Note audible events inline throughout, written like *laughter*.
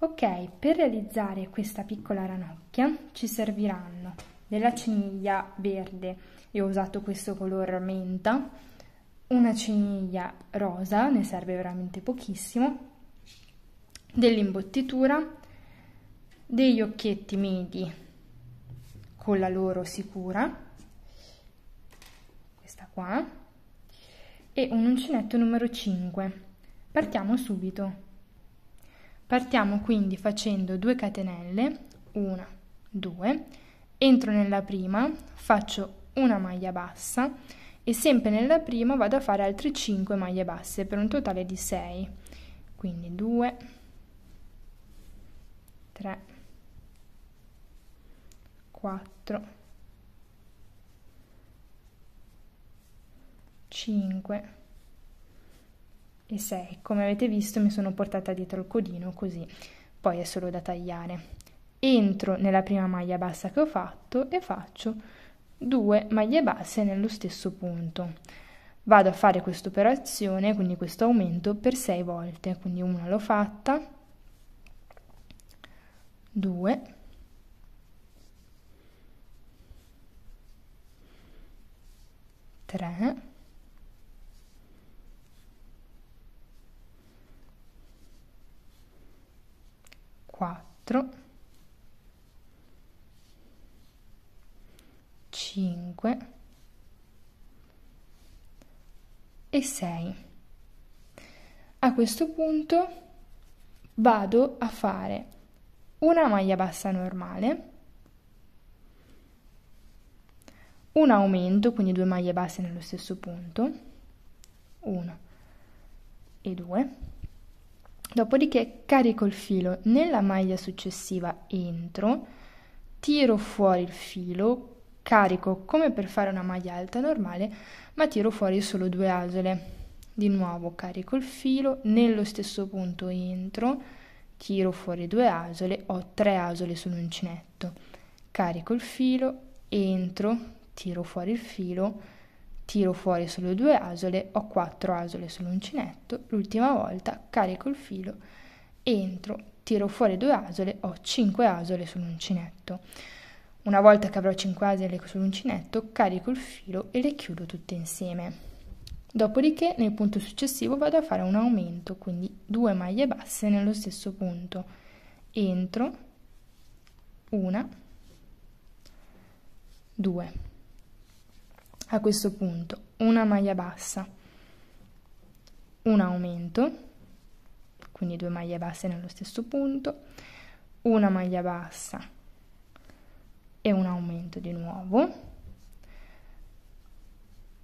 Ok, per realizzare questa piccola ranocchia ci serviranno della ciniglia verde, io ho usato questo color menta, una ciniglia rosa, ne serve veramente pochissimo, dell'imbottitura, degli occhietti medi con la loro sicura, questa qua, e un uncinetto numero 5. Partiamo subito. Partiamo quindi facendo 2 catenelle, 1, 2, entro nella prima, faccio una maglia bassa e sempre nella prima vado a fare altre 5 maglie basse per un totale di 6. Quindi 2, 3, 4, 5, e 6. Come avete visto mi sono portata dietro il codino così, poi è solo da tagliare. Entro nella prima maglia bassa che ho fatto e faccio due maglie basse nello stesso punto. Vado a fare questa operazione, quindi questo aumento, per 6 volte, quindi una l'ho fatta, 2, 3, 4 5 e 6 a questo punto vado a fare una maglia bassa normale un aumento quindi due maglie basse nello stesso punto 1 e 2 Dopodiché carico il filo nella maglia successiva entro, tiro fuori il filo, carico come per fare una maglia alta normale, ma tiro fuori solo due asole. Di nuovo carico il filo, nello stesso punto entro, tiro fuori due asole, ho tre asole sull'uncinetto. Carico il filo, entro, tiro fuori il filo, tiro fuori solo due asole, ho quattro asole sull'uncinetto, l'ultima volta carico il filo, entro, tiro fuori due asole, ho cinque asole sull'uncinetto. Una volta che avrò 5 asole sull'uncinetto, carico il filo e le chiudo tutte insieme. Dopodiché nel punto successivo vado a fare un aumento, quindi due maglie basse nello stesso punto. Entro, una, due a questo punto una maglia bassa, un aumento, quindi due maglie basse nello stesso punto, una maglia bassa e un aumento di nuovo.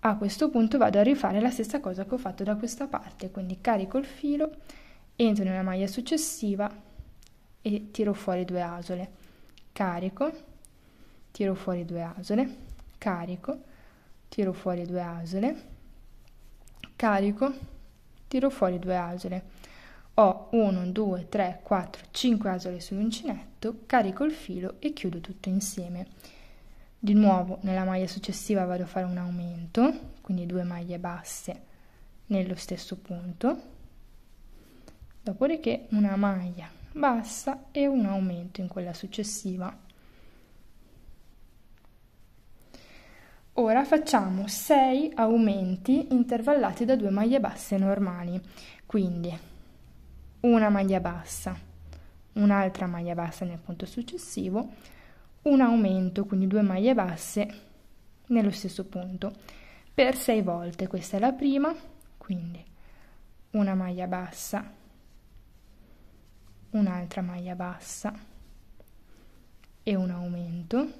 A questo punto vado a rifare la stessa cosa che ho fatto da questa parte, quindi carico il filo, entro nella maglia successiva e tiro fuori due asole. Carico, tiro fuori due asole, carico, tiro fuori due asole, carico, tiro fuori due asole. Ho 1, 2, 3, 4, 5 asole sull'uncinetto, carico il filo e chiudo tutto insieme. Di nuovo nella maglia successiva vado a fare un aumento, quindi due maglie basse nello stesso punto, dopodiché una maglia bassa e un aumento in quella successiva. Ora facciamo 6 aumenti intervallati da due maglie basse normali, quindi una maglia bassa, un'altra maglia bassa nel punto successivo, un aumento, quindi due maglie basse nello stesso punto, per 6 volte. Questa è la prima, quindi una maglia bassa, un'altra maglia bassa e un aumento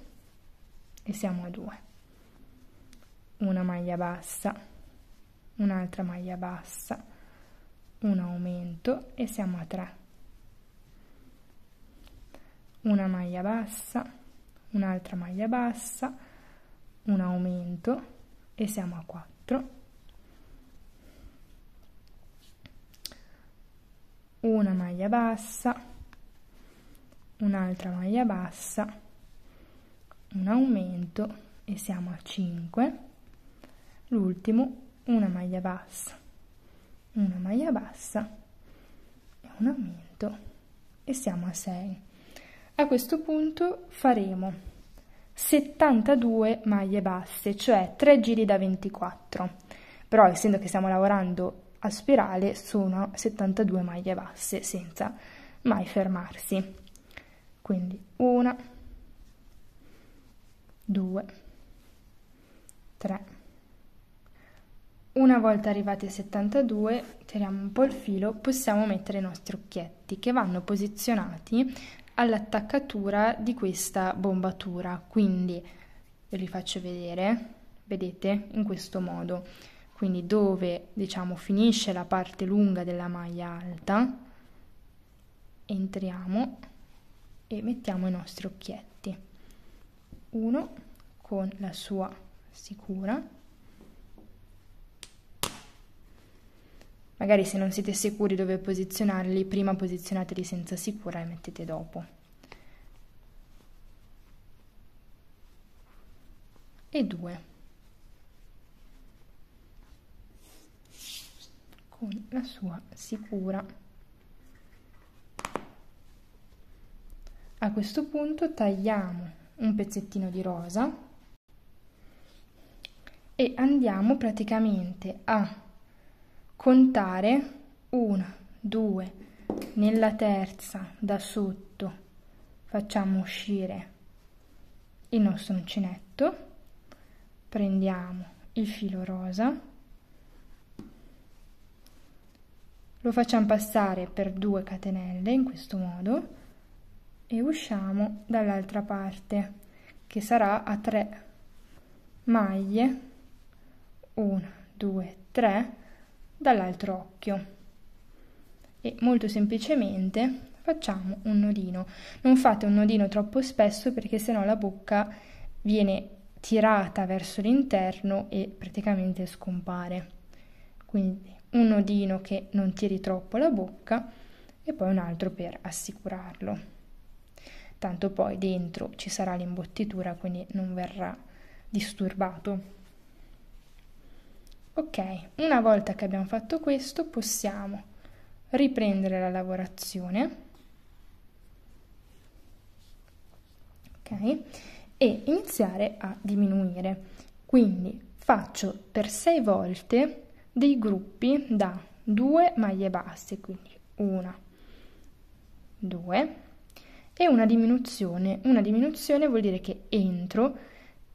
e siamo a 2 una maglia bassa, un'altra maglia bassa, un aumento e siamo a 3. Una maglia bassa, un'altra maglia bassa, un aumento e siamo a 4. Una maglia bassa, un'altra maglia bassa, un aumento e siamo a 5 l'ultimo una maglia bassa una maglia bassa e un aumento e siamo a 6. A questo punto faremo 72 maglie basse, cioè 3 giri da 24. Però essendo che stiamo lavorando a spirale sono 72 maglie basse senza mai fermarsi. Quindi una, due, tre. Una volta arrivati a 72, tiriamo un po' il filo, possiamo mettere i nostri occhietti che vanno posizionati all'attaccatura di questa bombatura. Quindi ve li faccio vedere, vedete, in questo modo. Quindi dove, diciamo, finisce la parte lunga della maglia alta, entriamo e mettiamo i nostri occhietti. Uno con la sua sicura Magari se non siete sicuri dove posizionarli, prima posizionateli senza sicura e mettete dopo. E due. Con la sua sicura. A questo punto tagliamo un pezzettino di rosa e andiamo praticamente a contare 1, 2, nella terza da sotto facciamo uscire il nostro uncinetto, prendiamo il filo rosa, lo facciamo passare per due catenelle in questo modo e usciamo dall'altra parte che sarà a 3 maglie 1 2 3 dall'altro occhio e molto semplicemente facciamo un nodino. Non fate un nodino troppo spesso perché sennò la bocca viene tirata verso l'interno e praticamente scompare. Quindi un nodino che non tiri troppo la bocca e poi un altro per assicurarlo. Tanto poi dentro ci sarà l'imbottitura, quindi non verrà disturbato. Ok, una volta che abbiamo fatto questo possiamo riprendere la lavorazione. Ok e iniziare a diminuire. Quindi faccio per 6 volte dei gruppi da 2 maglie basse quindi una 2 e una diminuzione. Una diminuzione vuol dire che entro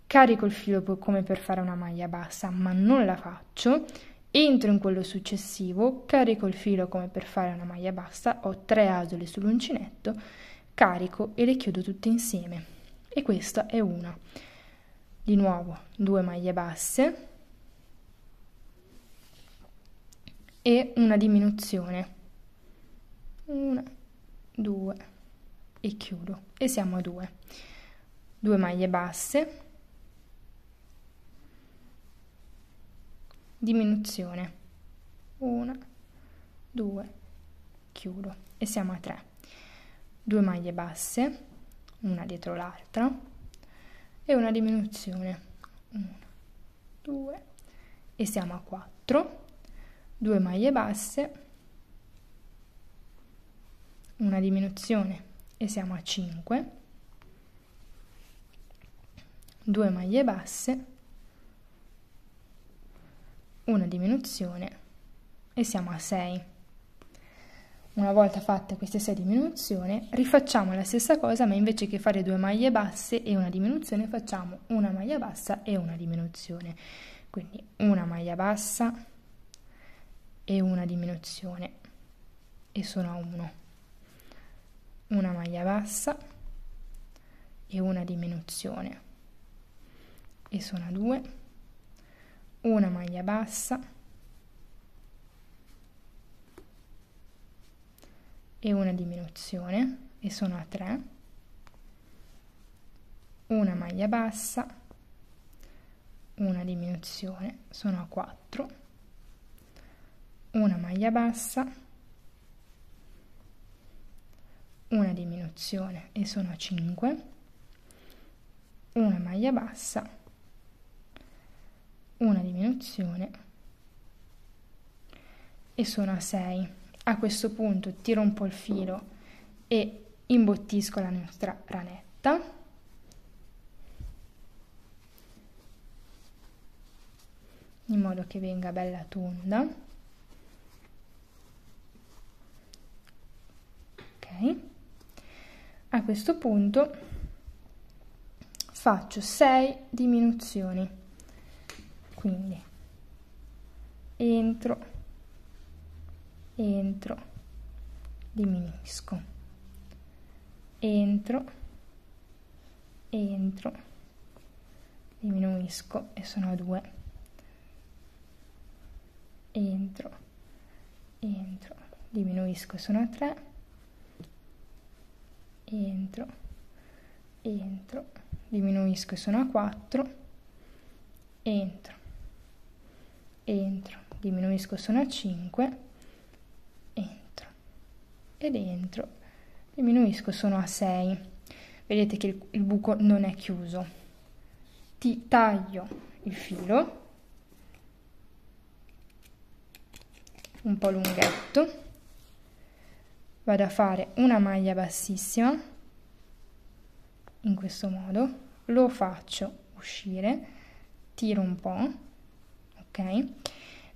carico il filo come per fare una maglia bassa, ma non la faccio, entro in quello successivo, carico il filo come per fare una maglia bassa, ho tre asole sull'uncinetto, carico e le chiudo tutte insieme. E questa è una. Di nuovo, due maglie basse e una diminuzione. Una, due e chiudo. E siamo a due. Due maglie basse diminuzione. 1 2 chiudo. E siamo a 3 due maglie basse una dietro l'altra e una diminuzione. 1 2 e siamo a 4 due maglie basse una diminuzione e siamo a 5 2 maglie basse una diminuzione e siamo a 6. Una volta fatte queste 6 diminuzioni, rifacciamo la stessa cosa, ma invece che fare due maglie basse e una diminuzione, facciamo una maglia bassa e una diminuzione. Quindi una maglia bassa e una diminuzione e sono a 1. Una maglia bassa e una diminuzione e sono a 2 una maglia bassa. E una diminuzione e sono a 3 una maglia bassa. Una diminuzione sono a 4 una maglia bassa. Una diminuzione e sono a 5 una maglia bassa una diminuzione e sono a 6. A questo punto tiro un po' il filo e imbottisco la nostra ranetta. in modo che venga bella tonda. Ok. A questo punto faccio 6 diminuzioni. Quindi entro, entro, diminuisco, entro, entro, diminuisco e sono a 2, entro, entro, diminuisco e sono a 3, entro, entro, diminuisco e sono a 4, entro, entro, diminuisco sono a 5, entro. Ed entro, diminuisco sono a 6. Vedete che il, il buco non è chiuso. Ti taglio il filo, un po' lunghetto, vado a fare una maglia bassissima, in questo modo, lo faccio uscire, tiro un po',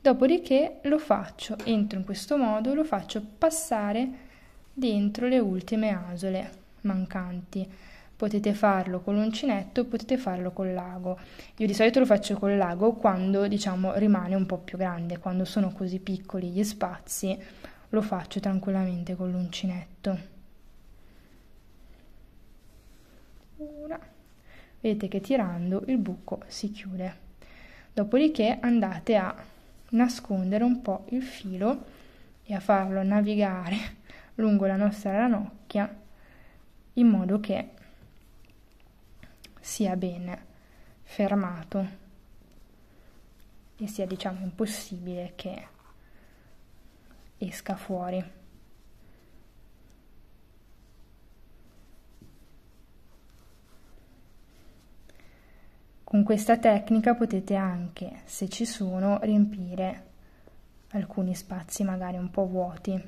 Dopodiché lo faccio, entro in questo modo, lo faccio passare dentro le ultime asole mancanti. Potete farlo con l'uncinetto, potete farlo col lago. Io di solito lo faccio col lago quando, diciamo, rimane un po' più grande, quando sono così piccoli gli spazi, lo faccio tranquillamente con l'uncinetto. Ora, vedete che tirando il buco si chiude. Dopodiché andate a nascondere un po' il filo e a farlo navigare *laughs* lungo la nostra ranocchia in modo che sia ben fermato e sia diciamo impossibile che esca fuori. Con questa tecnica potete anche, se ci sono, riempire alcuni spazi magari un po' vuoti.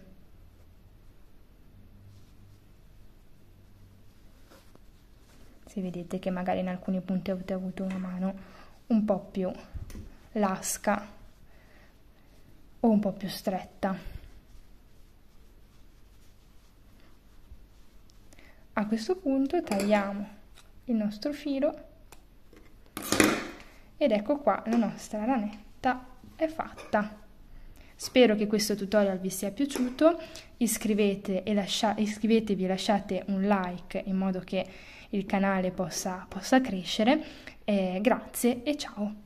Se vedete che magari in alcuni punti avete avuto una mano un po' più lasca o un po' più stretta. A questo punto tagliamo il nostro filo ed ecco qua la nostra ranetta è fatta. Spero che questo tutorial vi sia piaciuto, Iscrivete e lascia, iscrivetevi e lasciate un like in modo che il canale possa, possa crescere. Eh, grazie e ciao!